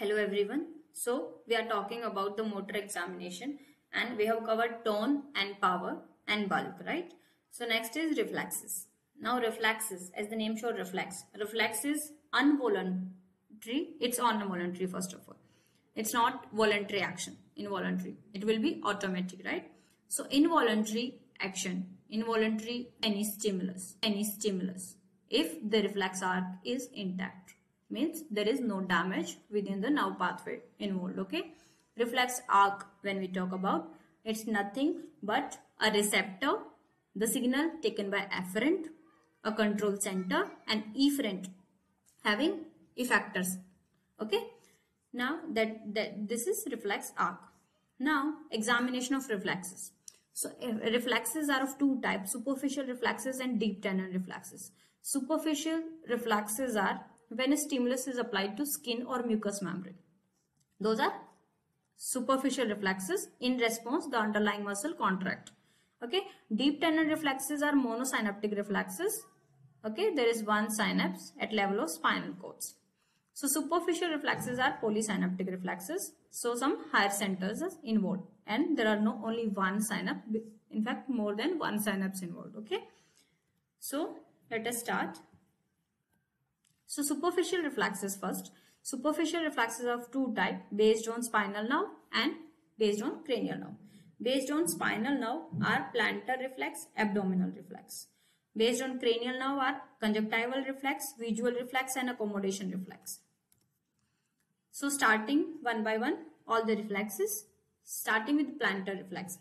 Hello everyone. So we are talking about the motor examination and we have covered tone and power and bulk, right? So next is reflexes. Now reflexes, as the name shows reflex. Reflex is involuntary. It's involuntary first of all. It's not voluntary action, involuntary. It will be automatic, right? So involuntary action, involuntary any stimulus, any stimulus. If the reflex arc is intact means there is no damage within the nerve pathway involved okay? Reflex arc when we talk about it's nothing but a receptor the signal taken by afferent a control center and efferent having effectors okay? Now that, that this is reflex arc. Now examination of reflexes. So eh, reflexes are of two types superficial reflexes and deep tendon reflexes. Superficial reflexes are when a stimulus is applied to skin or mucous membrane. Those are superficial reflexes. In response, the underlying muscle contract. Okay. Deep tendon reflexes are monosynaptic reflexes. Okay. There is one synapse at level of spinal cords. So superficial reflexes are polysynaptic reflexes. So some higher centers are involved and there are no only one synapse. In fact, more than one synapse involved. Okay. So let us start. So superficial reflexes first. Superficial reflexes of two type based on spinal nerve and based on cranial nerve. Based on spinal nerve are plantar reflex, abdominal reflex. Based on cranial nerve are conjunctival reflex, visual reflex and accommodation reflex. So starting one by one all the reflexes starting with plantar reflex.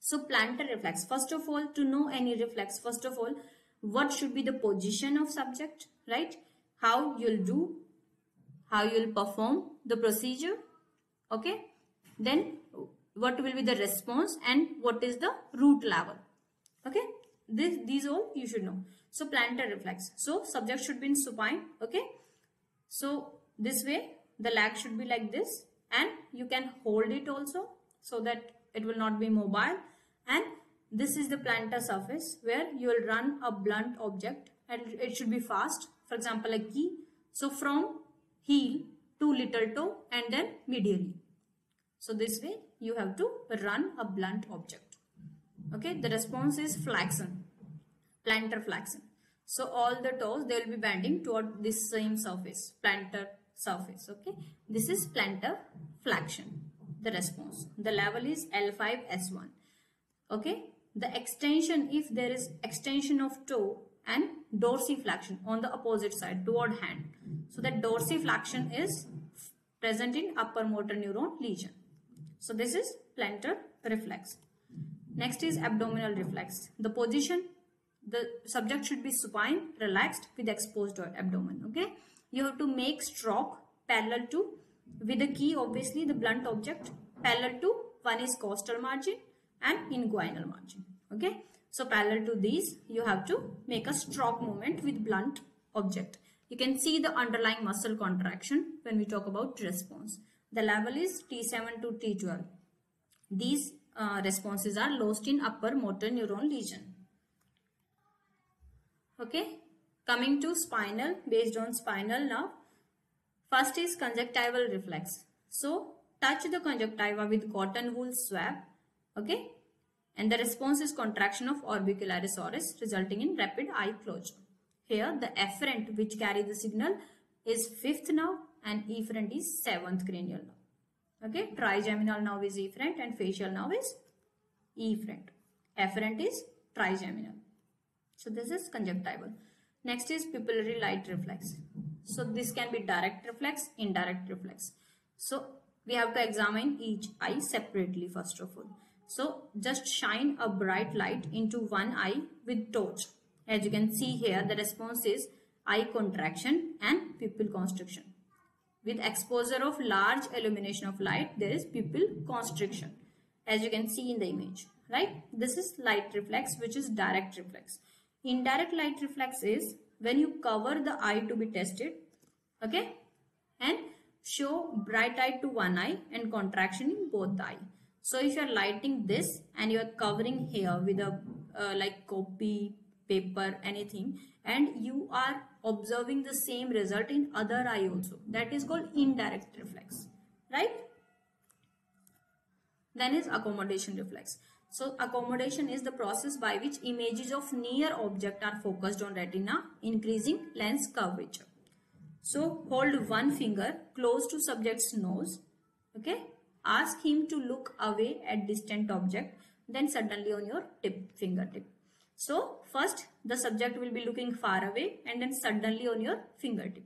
So plantar reflex first of all to know any reflex first of all what should be the position of subject right how you'll do, how you'll perform the procedure. Okay. Then what will be the response and what is the root level. Okay. This, these all you should know. So plantar reflex. So subject should be in supine. Okay. So this way the leg should be like this and you can hold it also so that it will not be mobile and this is the plantar surface where you will run a blunt object and it should be fast for example a key so from heel to little toe and then medially so this way you have to run a blunt object. Okay the response is flexion plantar flexion so all the toes they will be bending toward this same surface plantar surface. Okay this is plantar flexion the response. The level is L5 S1 okay the extension if there is extension of toe and dorsiflexion on the opposite side toward hand. So that dorsiflexion is present in upper motor neuron lesion. So this is plantar reflex. Next is abdominal reflex. The position, the subject should be supine, relaxed with exposed abdomen. Okay. You have to make stroke parallel to, with the key obviously the blunt object parallel to one is costal margin and inguinal margin. Okay. So parallel to these, you have to make a stroke movement with blunt object. You can see the underlying muscle contraction when we talk about response. The level is T7 to T12. These uh, responses are lost in upper motor neuron lesion. Okay, coming to spinal based on spinal nerve. First is conjunctival reflex. So touch the conjunctiva with cotton wool swab. Okay, and the response is contraction of orbicularis oris resulting in rapid eye closure. Here the afferent which carry the signal is fifth nerve and efferent is seventh cranial nerve. Okay, trigeminal nerve is efferent and facial nerve is efferent. Afferent is trigeminal. So this is conjunctival. Next is pupillary light reflex. So this can be direct reflex, indirect reflex. So we have to examine each eye separately first of all. So just shine a bright light into one eye with torch. As you can see here, the response is eye contraction and pupil constriction. With exposure of large illumination of light, there is pupil constriction. As you can see in the image, right? This is light reflex, which is direct reflex. Indirect light reflex is when you cover the eye to be tested, okay? And show bright light to one eye and contraction in both the eye. So if you're lighting this and you're covering here with a uh, like copy, paper, anything and you are observing the same result in other eye also. That is called indirect reflex, right? Then is accommodation reflex. So accommodation is the process by which images of near object are focused on retina, increasing lens curvature. So hold one finger close to subject's nose. Okay. Ask him to look away at distant object. Then suddenly on your tip, fingertip. So first the subject will be looking far away and then suddenly on your fingertip.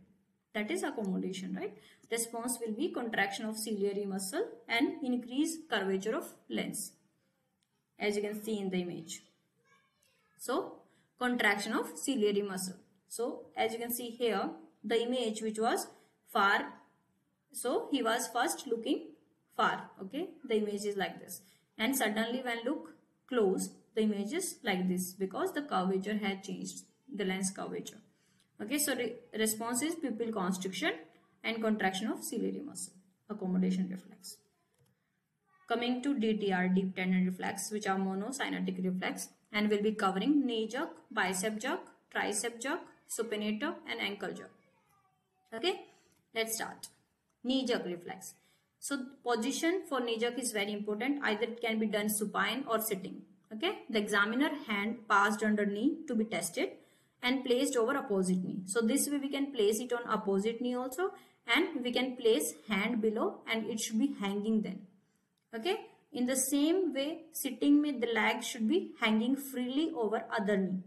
That is accommodation, right? Response will be contraction of ciliary muscle and increase curvature of lens. As you can see in the image. So contraction of ciliary muscle. So as you can see here, the image which was far. So he was first looking far. Okay. The image is like this. And suddenly when look close, the image is like this because the curvature had changed. The lens curvature. Okay. So re response is pupil constriction and contraction of ciliary muscle. Accommodation reflex. Coming to DTR, deep tendon reflex, which are monosynaptic reflex and will be covering knee jerk, bicep jerk, tricep jerk, supinator and ankle jerk. Okay, let's start. Knee jerk reflex. So position for knee jerk is very important. Either it can be done supine or sitting. Okay, the examiner hand passed under knee to be tested and placed over opposite knee. So this way we can place it on opposite knee also and we can place hand below and it should be hanging then. Okay, in the same way sitting with the leg should be hanging freely over other knee.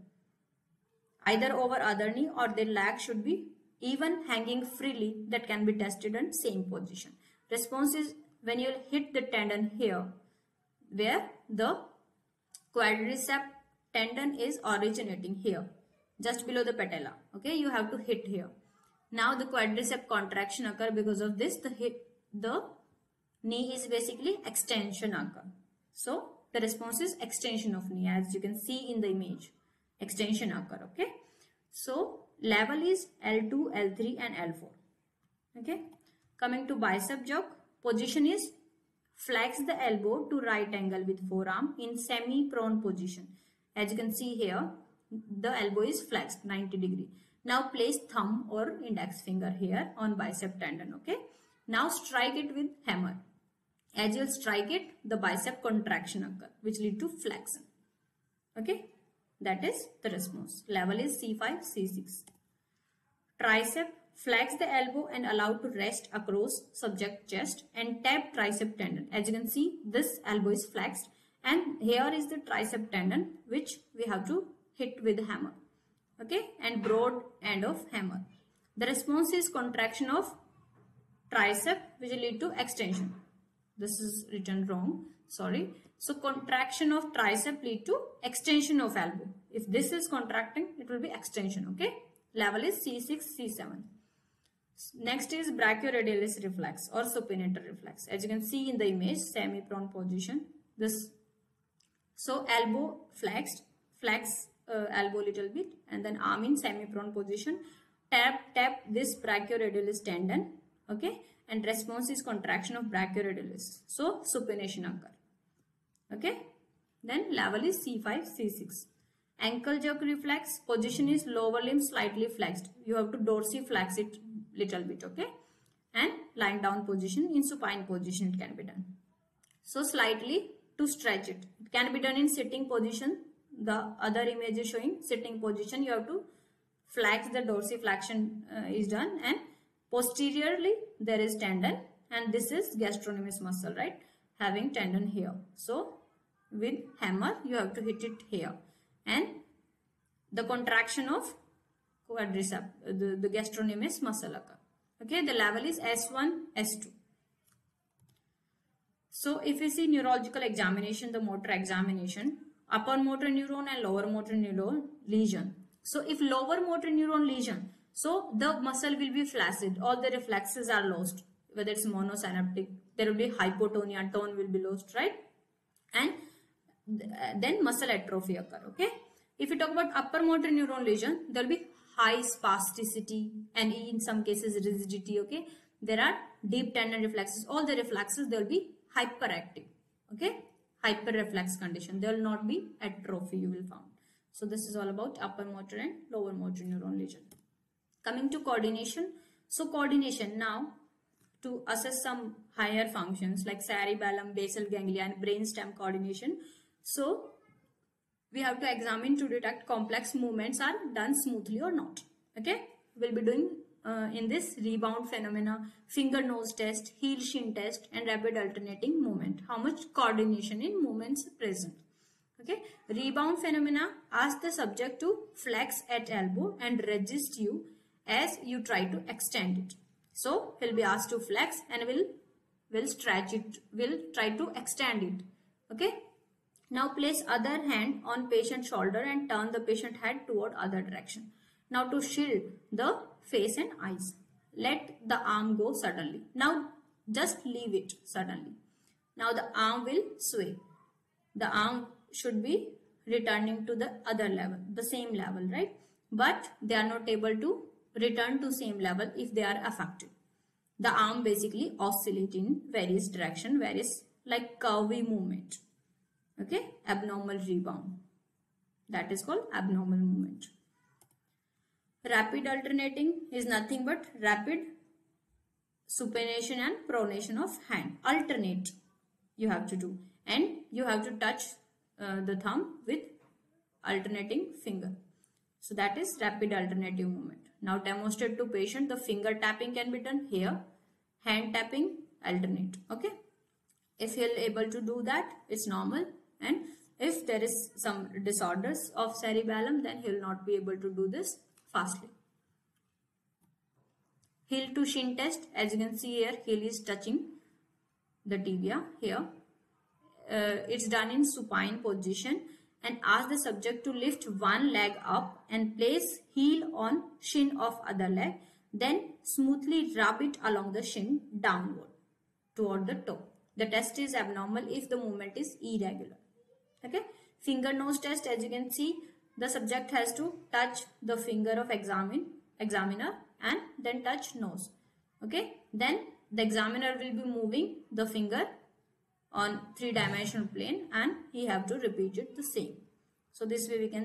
Either over other knee or the leg should be even hanging freely that can be tested in same position. Response is when you hit the tendon here where the quadricep tendon is originating here just below the patella. Okay, you have to hit here. Now the quadricep contraction occur because of this the hit the knee is basically extension occur. So the response is extension of knee as you can see in the image extension occur okay. So level is L2, L3 and L4. Okay. Coming to bicep jerk, position is flex the elbow to right angle with forearm in semi-prone position. As you can see here, the elbow is flexed 90 degree. Now place thumb or index finger here on bicep tendon. Okay. Now strike it with hammer. As you strike it, the bicep contraction occur, which lead to flexion. Okay. That is the response. Level is C5, C6. Tricep, flex the elbow and allow to rest across subject chest and tap tricep tendon. As you can see, this elbow is flexed and here is the tricep tendon which we have to hit with hammer. Okay, and broad end of hammer. The response is contraction of tricep which will lead to extension. This is written wrong. Sorry. So contraction of tricep lead to extension of elbow. If this is contracting, it will be extension. Okay. Level is C6, C7. Next is brachioradialis reflex or supinator reflex. As you can see in the image, semi-prone position. This so elbow flexed, flex uh, elbow little bit, and then arm in semi-prone position. Tap tap this brachioradialis tendon. Okay, and response is contraction of brachioradialis. So supination occur. Okay, then level is C5, C6 ankle jerk reflex position is lower limb slightly flexed you have to dorsiflex it little bit okay? And lying down position in supine position it can be done. So slightly to stretch it. It can be done in sitting position. The other image is showing sitting position. You have to flex the dorsiflexion uh, is done. And posteriorly there is tendon. And this is gastrocnemius muscle right? Having tendon here. So with hammer you have to hit it here. And the contraction of quadricep, the, the gastrocnemius muscle occur. Okay, the level is S1, S2. So if you see neurological examination, the motor examination, upper motor neuron and lower motor neuron lesion. So if lower motor neuron lesion, so the muscle will be flaccid, all the reflexes are lost, whether it's monosynaptic, there will be hypotonia, tone will be lost, right? And uh, then muscle atrophy occur okay if you talk about upper motor neuron lesion there will be high spasticity and in some cases rigidity okay? There are deep tendon reflexes. All the reflexes they will be hyperactive okay? Hyper reflex condition. There will not be atrophy you will found. So this is all about upper motor and lower motor neuron lesion Coming to coordination. So coordination. Now to assess some higher functions like cerebellum, basal ganglia and brainstem coordination. So we have to examine to detect complex movements are done smoothly or not. Okay, we'll be doing uh, in this rebound phenomena, finger nose test, heel shin test and rapid alternating movement. How much coordination in movements present. Okay, rebound phenomena ask the subject to flex at elbow and resist you as you try to extend it. So he'll be asked to flex and will will stretch it, will try to extend it. Okay. Now place other hand on patient shoulder and turn the patient head toward other direction. Now to shield the face and eyes. Let the arm go suddenly. Now just leave it suddenly. Now the arm will sway. The arm should be returning to the other level, the same level, right? But they are not able to return to same level if they are affected. The arm basically oscillate in various direction, various like curvy movement. Okay, abnormal rebound. That is called abnormal movement. Rapid alternating is nothing but rapid supination and pronation of hand. Alternate you have to do and you have to touch uh, the thumb with alternating finger. So that is rapid alternative movement. Now demonstrate to patient the finger tapping can be done here. Hand tapping alternate. Okay. If he'll able to do that, it's normal. And if there is some disorders of cerebellum, then he'll not be able to do this fastly. Heel to shin test. As you can see here, heel is touching the tibia here. Uh, it's done in supine position and ask the subject to lift one leg up and place heel on shin of other leg. Then smoothly rub it along the shin downward toward the toe. The test is abnormal if the movement is irregular. Okay. Finger nose test as you can see the subject has to touch the finger of examine, examiner and then touch nose. Okay. Then the examiner will be moving the finger on three dimensional plane and he have to repeat it the same. So this way we can